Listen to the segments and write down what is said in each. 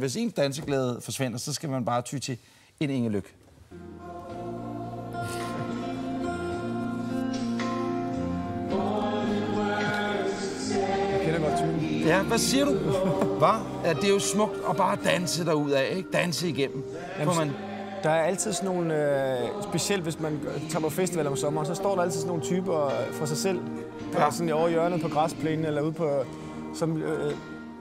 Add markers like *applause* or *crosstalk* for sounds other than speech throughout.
Hvis en danseglæde forsvinder, så skal man bare ty til en Inge Ja, hvad siger du? Hvad? Ja, det er jo smukt at bare danse af, ikke? Danse igennem. Jamen, man... Der er altid sådan nogle, øh, specielt hvis man tager på festival om sommeren, så står der altid sådan nogle typer for sig selv, ja. sådan over hjørnet på græsplænen eller ude på, som, øh,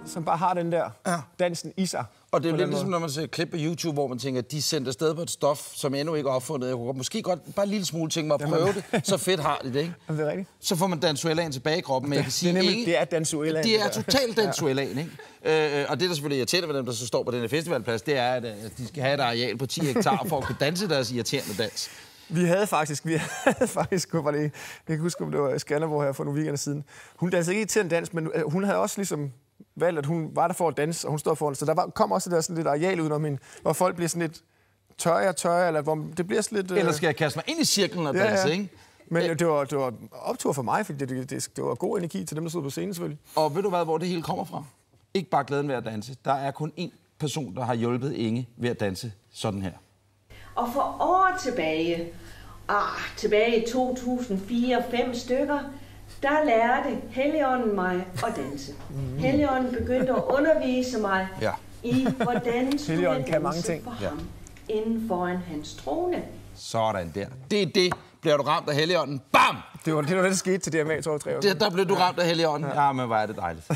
som bare har den der ja. dansen i sig. Og det er jo lidt ligesom, når man ser klip på YouTube, hvor man tænker, at de sendte afsted på et stof, som endnu ikke er opfundet. Jeg kunne måske godt bare en lille smule tænke mig at prøve det. Så fedt har de det, ikke? Jamen, det er rigtigt. Så får man dansuelaen tilbage i kroppen. Men jeg kan sige, det, er nemlig, det er dansuelaen. Det er totalt dansuelaen, ikke? Øh, og det, der selvfølgelig irriterer ved dem, der så står på den festivalplads, det er, at de skal have et areal på 10 hektar for at kunne danse deres irriterende dans. Vi havde faktisk, vi *laughs* havde faktisk, var det, jeg kan huske, om det var Skanderborg her for nogle weekender siden. Hun dansede ikke til en dans, men øh, hun havde også ligesom valgt, at hun var der for at danse, og hun står foran. Så der var, kom også der sådan lidt areal udenom hende, hvor folk bliver sådan lidt tørre og tørre, eller hvor det bliver sådan lidt... Øh... Eller skal jeg kaste mig ind i cirklen og danse, ja, ja. ikke? Men ja. det, var, det var optur for mig, fordi det, det, det, det var god energi til dem, der stod på scenen selvfølgelig. Og ved du hvad, hvor det hele kommer fra? Ikke bare glæden ved at danse. Der er kun én person, der har hjulpet Inge ved at danse sådan her. Og for år tilbage, ah, tilbage i 2004-5 stykker, der lærte Helligånden mig at danse. Mm. Helligånden begyndte at undervise mig ja. i, hvordan *laughs* skulle jeg danse kan mange ting. for ham ja. inden foran hans trone. Sådan der. Det er det. Bliver du ramt af Helligånden? Bam! Det var det, der skete til DMA, tror jeg, tre år det, Der blev du ramt af Helligånden. Ja, ja men hvor er det dejligt.